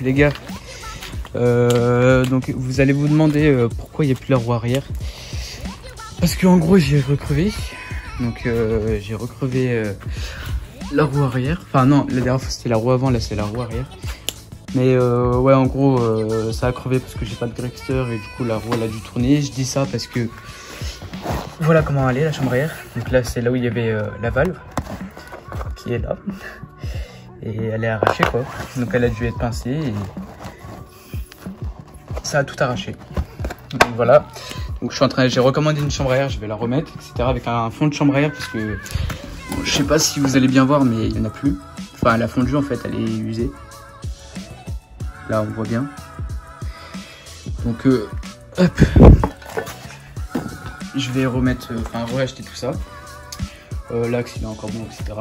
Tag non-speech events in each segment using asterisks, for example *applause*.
les gars, euh, donc vous allez vous demander euh, pourquoi il n'y a plus la roue arrière. Parce qu'en gros j'ai recrevé. Donc euh, j'ai recrevé la roue arrière. Enfin non, la dernière fois c'était la roue avant, là c'est la roue arrière. Mais ouais en gros ça a crevé parce que j'ai pas de Grexter et du coup la roue elle a dû tourner. Je dis ça parce que voilà comment elle est la chambre arrière. Donc là c'est là où il y avait la valve qui est là. Et elle est arrachée quoi. Donc elle a dû être pincée et ça a tout arraché. Donc voilà. Donc je suis en train, j'ai recommandé une chambre à air, je vais la remettre, etc. Avec un fond de chambre à air parce que je sais pas si vous allez bien voir, mais il y en a plus. Enfin, elle a fondu en fait, elle est usée. Là, on voit bien. Donc, euh, hop. Je vais remettre, euh, enfin, re-acheter tout ça. Euh, L'axe, il est encore bon, etc.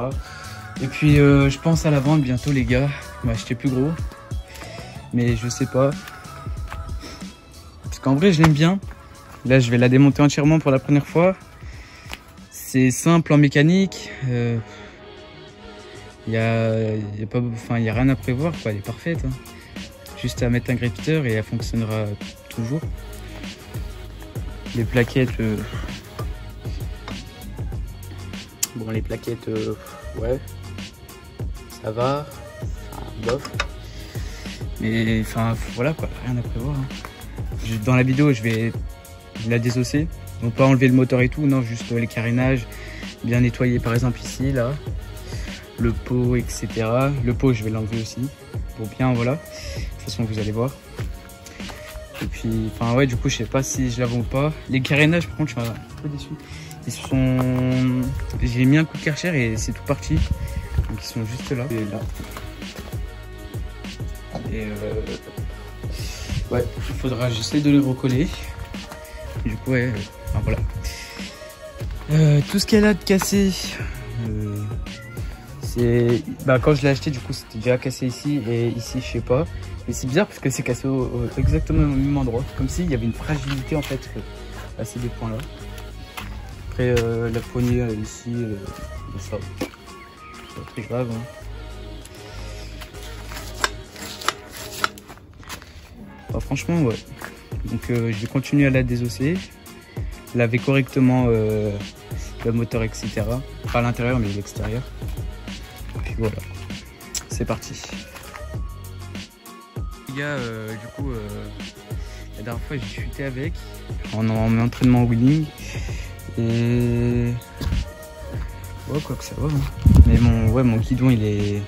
Et puis, euh, je pense à la vente bientôt, les gars. On va acheter plus gros. Mais je sais pas. En vrai, je l'aime bien. Là, je vais la démonter entièrement pour la première fois. C'est simple en mécanique. Il euh, n'y a, y a, enfin, a rien à prévoir. Quoi. Elle est parfaite. Hein. Juste à mettre un gripteur et elle fonctionnera toujours. Les plaquettes... Euh, bon, les plaquettes, ouais. Ça va. Enfin, bof. Mais enfin, voilà quoi. Rien à prévoir. Hein dans la vidéo, je vais la désosser. Donc pas enlever le moteur et tout, non, juste les carénages, bien nettoyer par exemple ici, là, le pot, etc. Le pot, je vais l'enlever aussi, pour bien, voilà. De toute façon, vous allez voir. Et puis, enfin ouais, du coup, je sais pas si je la vends ou pas. Les carénages, par contre, je suis un peu déçu. Ils sont... J'ai mis un coup de karcher et c'est tout parti. Donc ils sont juste là. Et là. Et euh... Ouais, il faudra, j'essaie de les recoller. Du coup, ouais, enfin, voilà. Euh, tout ce qu'elle a de cassé, euh, c'est. Bah, quand je l'ai acheté, du coup, c'était déjà cassé ici et ici, je sais pas. Mais c'est bizarre parce que c'est cassé exactement au même endroit. Comme s'il y avait une fragilité en fait à ces deux points-là. Après, euh, la poignée ici, ça, pas très grave. Hein. franchement, ouais. Donc euh, je vais continuer à la désosser, laver correctement euh, le moteur, etc. Pas à l'intérieur, mais l'extérieur. Puis voilà, c'est parti. Les gars, euh, du coup, la dernière fois j'ai chuté avec en, en entraînement winning. Et ouais, quoi que ça va. Hein. Mais mon, ouais, mon guidon il est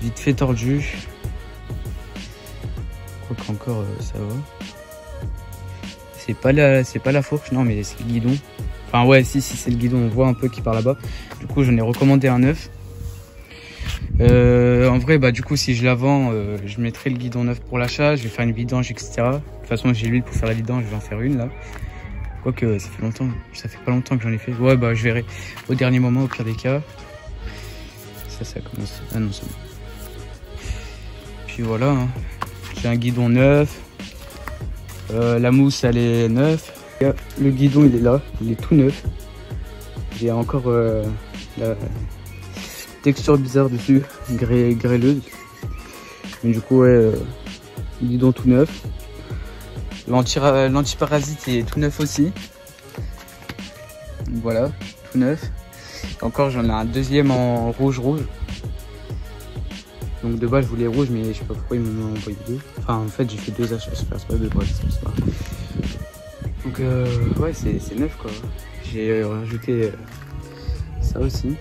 vite fait tordu encore euh, ça va. C'est pas la, c'est pas la fourche, non, mais c'est le guidon. Enfin ouais, si, si c'est le guidon, on voit un peu qui part là-bas. Du coup, j'en ai recommandé un neuf. Euh, en vrai, bah du coup, si je la vends, euh, je mettrai le guidon neuf pour l'achat. Je vais faire une vidange, etc. De toute façon, j'ai l'huile pour faire la vidange, je vais en faire une là. Quoique, ça fait longtemps, ça fait pas longtemps que j'en ai fait. Ouais, bah je verrai au dernier moment, au pire des cas. Ça, ça commence. Ah non. Puis voilà. Hein. J'ai un guidon neuf. Euh, la mousse, elle est neuf. Le guidon, il est là. Il est tout neuf. J'ai encore euh, la texture bizarre dessus, grêleuse. Du coup, ouais, euh, guidon tout neuf. L'antiparasite est tout neuf aussi. Voilà, tout neuf. Encore, j'en ai un deuxième en rouge-rouge. Donc de base je voulais rouge mais je sais pas pourquoi ils m'ont envoyé deux. Enfin en fait j'ai fait deux achats, je pas deux c'est pas. Donc euh, ouais c'est neuf quoi. J'ai euh, rajouté euh, ça aussi.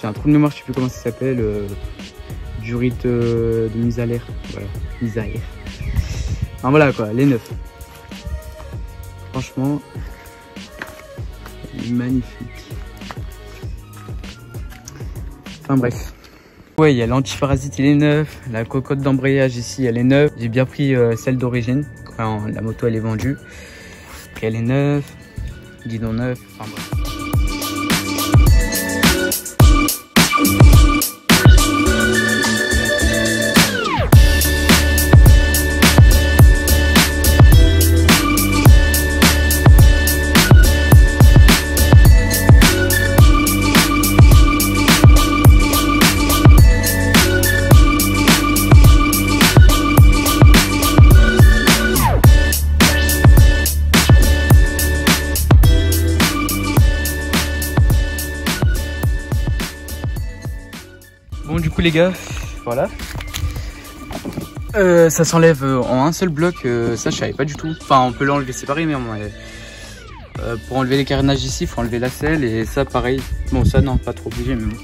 J'ai un trou de mémoire, je sais plus comment ça s'appelle. durite de mise à l'air. Voilà, mise à l'air. Enfin voilà quoi, les neufs. Franchement, magnifique. Enfin bref. Ouais, il y a l'antiparasite, il est neuf. La cocotte d'embrayage ici, elle est neuve. J'ai bien pris euh, celle d'origine quand la moto elle est vendue. elle est neuve. Guidon neuf. Enfin bref. Les gars, voilà. Euh, ça s'enlève en un seul bloc, ça je savais pas du tout. Enfin on peut l'enlever séparé mais pour enlever les carénages ici, faut enlever la selle et ça pareil. Bon ça non, pas trop obligé mais bon.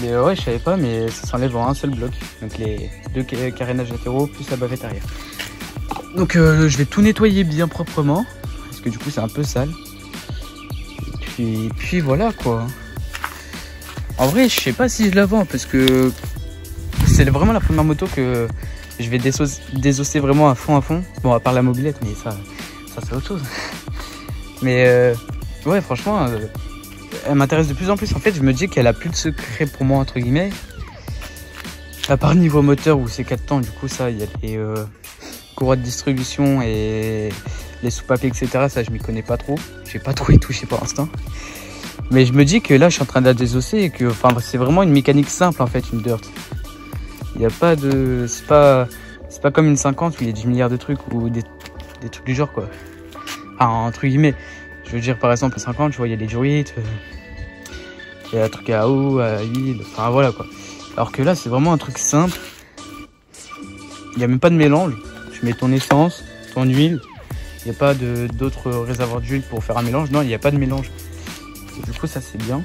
Mais ouais je savais pas mais ça s'enlève en un seul bloc. Donc les deux carénages latéraux plus la bavette arrière. Donc je vais tout nettoyer bien proprement parce que du coup c'est un peu sale. Et puis, voilà quoi. En vrai, je sais pas si je la vends parce que c'est vraiment la première moto que je vais désosser vraiment à fond à fond. Bon, à part la mobilette, mais ça, ça c'est autre chose. *laughs* Mais euh, ouais, franchement, euh, elle m'intéresse de plus en plus. En fait, je me dis qu'elle a plus de secret pour moi, entre guillemets. À part niveau moteur où c'est 4 temps, du coup, ça, il y a les euh, courroies de distribution et les soupapes, etc. Ça, je m'y connais pas trop. J'ai pas trop y touché pour l'instant. Mais je me dis que là, je suis en train de la désosser et que enfin, c'est vraiment une mécanique simple en fait, une dirt. Il n'y a pas de. C'est pas. C'est pas comme une 50 où il y a 10 milliards de trucs ou des, trucs du genre quoi. Enfin, entre guillemets. Je veux dire, par exemple, la 50, je vois, il y a des druides, euh, il y a un truc à eau, à huile, enfin voilà quoi. Alors que là, c'est vraiment un truc simple. Il n'y a même pas de mélange. Tu mets ton essence, ton huile, il n'y a pas d'autres réservoirs d'huile pour faire un mélange. Non, il n'y a pas de mélange. Du coup, ça c'est bien.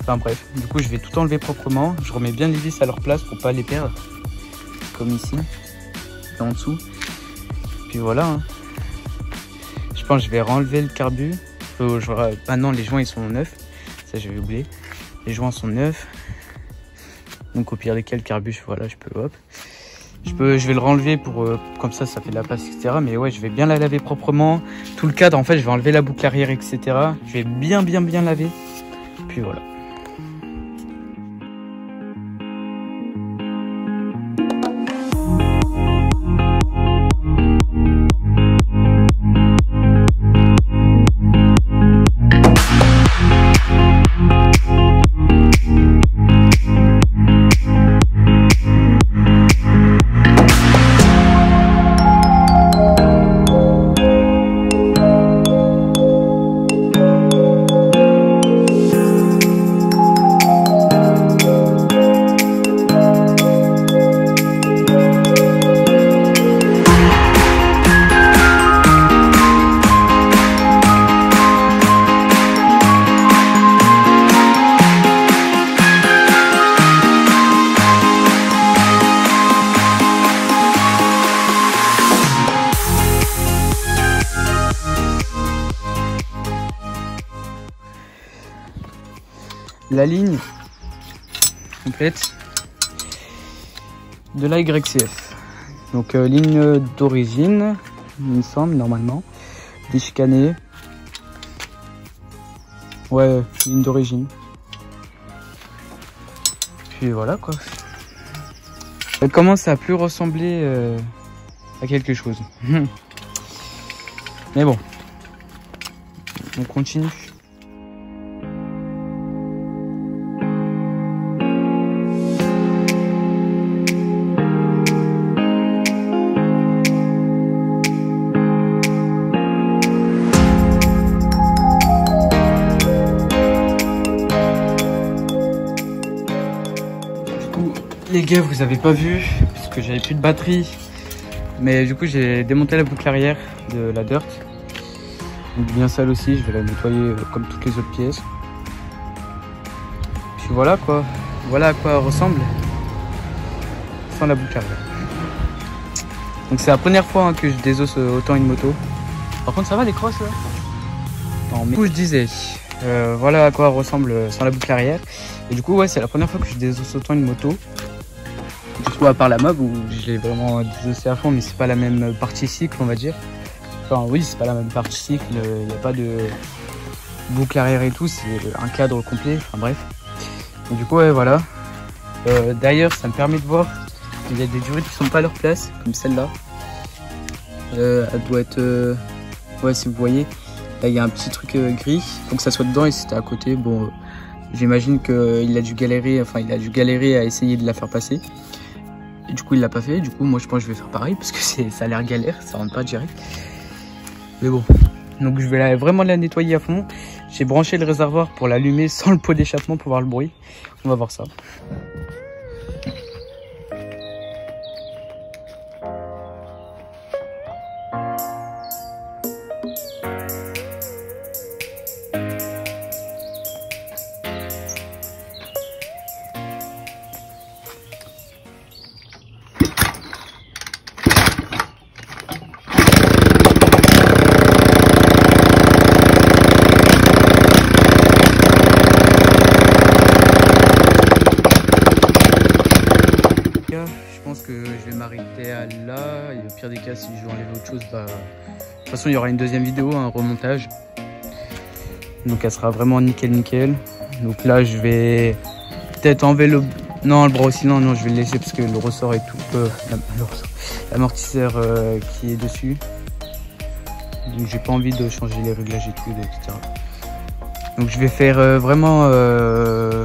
Enfin bref, du coup, je vais tout enlever proprement. Je remets bien les vis à leur place pour pas les perdre. Comme ici. En dessous. Puis voilà. Hein. Je pense que je vais renlever le carbu. maintenant, les joints ils sont neufs. Ça, j'avais oublié. Les joints sont neufs. Donc au pire des cas, le carbu, voilà, je peux hop. Je, peux, je vais le renlever pour euh, comme ça, ça fait de la place, etc. Mais ouais, je vais bien la laver proprement. Tout le cadre, en fait, je vais enlever la boucle arrière, etc. Je vais bien, bien, bien laver. Puis voilà. La ligne complète de la YCF. Donc euh, ligne d'origine, il me semble normalement, déchicané. Ouais, ligne d'origine. Puis voilà quoi. Elle commence à plus ressembler euh, à quelque chose? *laughs* Mais bon, on continue. Les gars, vous avez pas vu, parce que j'avais plus de batterie. Mais du coup, j'ai démonté la boucle arrière de la dirt. Donc bien sale aussi, je vais la nettoyer euh, comme toutes les autres pièces. Puis voilà quoi, voilà à quoi elle ressemble sans la boucle arrière. Donc c'est la première fois hein, que je désosse euh, autant une moto. Par contre ça va les crosses là? Du coup je disais, euh, voilà à quoi ressemble sans la boucle arrière. Et du coup ouais c'est la première fois que je désosse autant une moto à part la mob où je l'ai vraiment désossé à fond, mais c'est pas la même partie cycle, on va dire. Enfin, oui, c'est pas la même partie cycle, il n'y a pas de boucle arrière et tout, c'est un cadre complet, enfin bref. du coup, ouais, voilà. Euh, d'ailleurs, ça me permet de voir qu'il y a des durées qui sont pas à leur place, comme celle-là. Euh, elle doit être... Euh, ouais, si vous voyez, là, il y a un petit truc gris, faut que ça soit dedans et c'était à côté, bon... J'imagine qu'il a dû galérer, enfin il a dû galérer à essayer de la faire passer. Du coup, il l'a pas fait. Du coup, moi, je pense que je vais faire pareil parce que *laughs* ça a l'air galère, ça rentre pas direct. Mais bon. Donc, je vais vraiment la nettoyer à fond. J'ai branché le réservoir pour l'allumer sans le pot d'échappement pour voir le bruit. On va voir ça. Des cas, si je veux enlever autre chose, bah, de toute façon, il y aura une deuxième vidéo, un remontage. Donc, elle sera vraiment nickel, nickel. Donc là, je vais peut-être enlever le... Non, le bras aussi, non, non, je vais le laisser parce que le ressort est tout... Euh, l'amortisseur euh, qui est dessus. Donc, j'ai pas envie de changer les réglages et tout, etc. Donc, je vais faire euh, vraiment... Euh,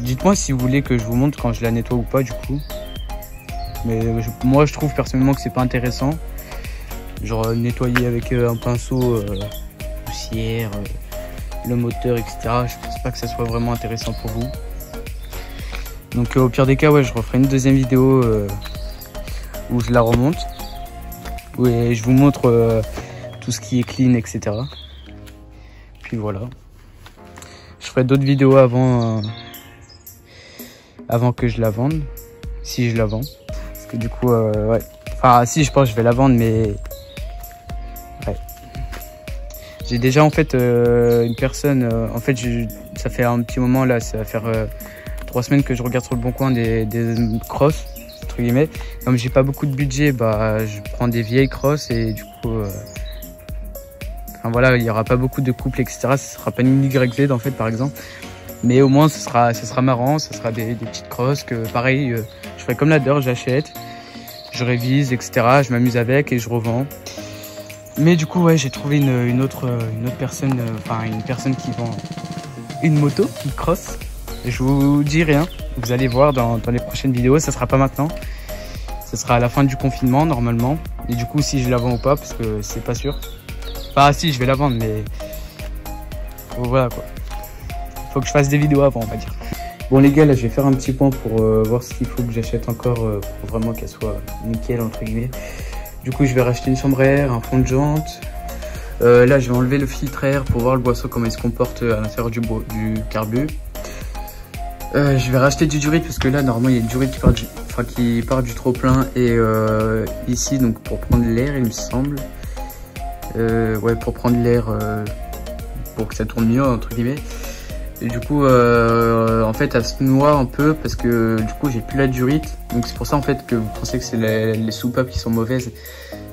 dites-moi si vous voulez que je vous montre quand je la nettoie ou pas, du coup. Mais moi, je trouve personnellement que c'est pas intéressant. Genre nettoyer avec euh, un pinceau, euh, poussière, euh, le moteur, etc. Je pense pas que ça soit vraiment intéressant pour vous. Donc au pire des cas, ouais, je referai une deuxième vidéo où je la remonte. Où je vous montre tout ce qui est clean, etc. Puis voilà. Je ferai d'autres vidéos avant, avant que je la vende. Si je la vends que du coup, euh, ouais. Enfin, si, je pense que je vais la vendre, mais... Ouais. J'ai déjà, en fait, euh, une personne... Euh, en fait, ça fait un petit moment, là, ça va faire trois semaines que je regarde sur le bon coin des, crosses, entre guillemets. Comme j'ai pas beaucoup de budget, bah, je prends des vieilles crosses et du coup... Enfin voilà, il y aura pas beaucoup de couples, etc. Ce sera pas une YZ en fait, par exemple. Mais au moins, ce sera, ce sera marrant, ce sera des, petites crosses que, pareil, ferai comme la deur, j'achète, je révise, etc. Je m'amuse avec et je revends. Mais du coup, ouais, j'ai trouvé une, autre, une autre personne, euh, enfin une personne qui vend une moto, une cross. Je vous dis rien, vous allez voir dans, les prochaines vidéos, ça sera pas maintenant. Ce sera à la fin du confinement normalement. Et du coup, si je la vends ou pas, parce que c'est pas sûr. Enfin, si, je vais la vendre, mais voilà quoi. Faut que je fasse des vidéos avant, on va dire. Bon les gars, là je vais faire un petit point pour euh, voir ce qu'il faut que j'achète encore euh, pour vraiment qu'elle soit nickel entre guillemets. Du coup je vais racheter une chambre à air, un fond de jante. Euh, là je vais enlever le filtre air pour voir le boisseau comment il se comporte à l'intérieur du, du carbu. je vais racheter du durite parce que là normalement il y a du durite qui part du, enfin, qui part du trop plein et ici donc pour prendre l'air il me semble. ouais pour prendre l'air pour que ça tourne mieux entre guillemets. Et du coup, euh, en fait, elle se noie un peu parce que du coup, j'ai plus la durite. Donc c'est pour ça en fait que vous pensez que c'est les, soupapes qui sont mauvaises.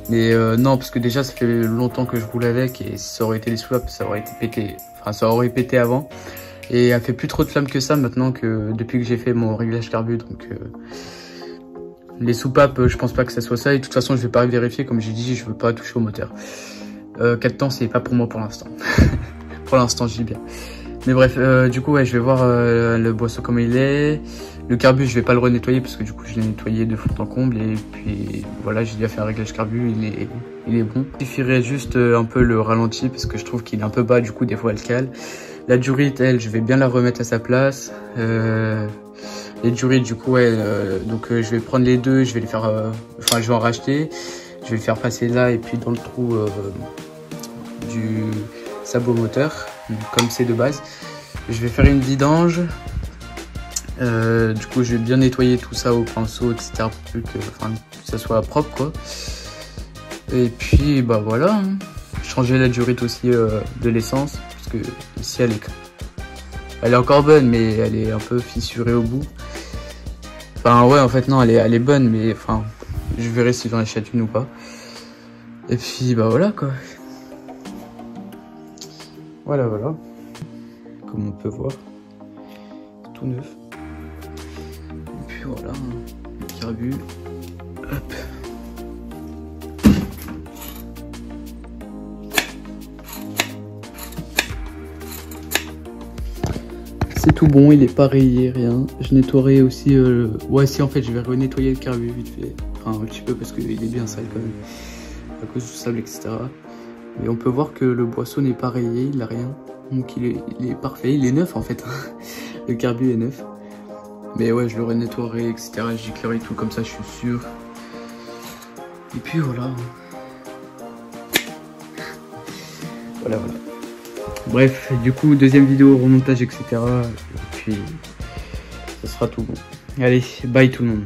Mais euh, non, parce que déjà, ça fait longtemps que je roule avec et si ça aurait été les soupapes, ça aurait été pété. Enfin, ça aurait pété avant. Et elle fait plus trop de flammes que ça maintenant que depuis que j'ai fait mon réglage carbu. Donc euh, les soupapes, je pense pas que ça soit ça. Et de toute façon, je vais pas vérifier. Comme j'ai dit, je veux pas toucher au moteur. Euh, 4 temps, c'est pas pour moi pour l'instant. *laughs* pour l'instant, je dis bien. Mais bref, euh, du coup, ouais, je vais voir euh, le boisseau comme il est. Le carbu, je vais pas le renettoyer parce que du coup, je l'ai nettoyé de fond en comble. Et puis, voilà, j'ai déjà fait un réglage carbu, il est, il est bon. Il suffirait juste euh, un peu le ralenti parce que je trouve qu'il est un peu bas, du coup, des fois, elle cale. La durite, elle, je vais bien la remettre à sa place. Euh, les durites, du coup, ouais, donc je vais prendre les deux, je vais les faire, enfin, je vais en racheter. Je vais le faire passer là et puis dans le trou du sabot moteur comme c'est de base. Je vais faire une vidange. Euh, du coup, je vais bien nettoyer tout ça au pinceau, etc. pour que, ça soit propre, quoi. Et puis, bah voilà. Hein. Changer la durite aussi euh, de l'essence. Parce que ici, elle est, elle est encore bonne, mais elle est un peu fissurée au bout. Enfin, ouais, en fait, non, elle est, elle est bonne, mais enfin, je verrai si j'en achète une ou pas. Et puis, bah voilà, quoi. Voilà, voilà. Comme on peut voir, tout neuf. Et puis voilà, le carbu. C'est tout bon, il est pas rayé, rien. Je nettoierai aussi... Euh, ouais, si en fait, je vais renettoyer le carbu vite fait. Enfin, un petit peu parce qu'il est bien sale quand même. À cause du sable, etc. Et on peut voir que le boisseau n'est pas rayé, il n'a rien. Donc il est, il est parfait, il est neuf en fait. *laughs* le carbu est neuf. Mais ouais, je l'aurais nettoyé, etc. J'éclairerai tout comme ça, je suis sûr. Et puis voilà. Voilà, voilà. Bref, du coup, deuxième vidéo, remontage, etc. Et puis, ça sera tout bon. Allez, bye tout le monde.